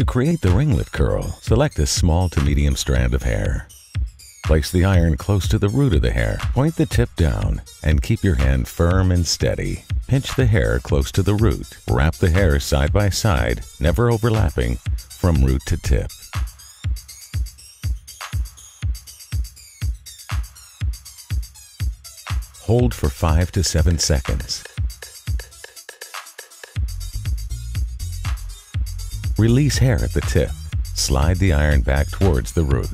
To create the ringlet curl, select a small to medium strand of hair. Place the iron close to the root of the hair, point the tip down, and keep your hand firm and steady. Pinch the hair close to the root. Wrap the hair side by side, never overlapping, from root to tip. Hold for 5 to 7 seconds. Release hair at the tip. Slide the iron back towards the root.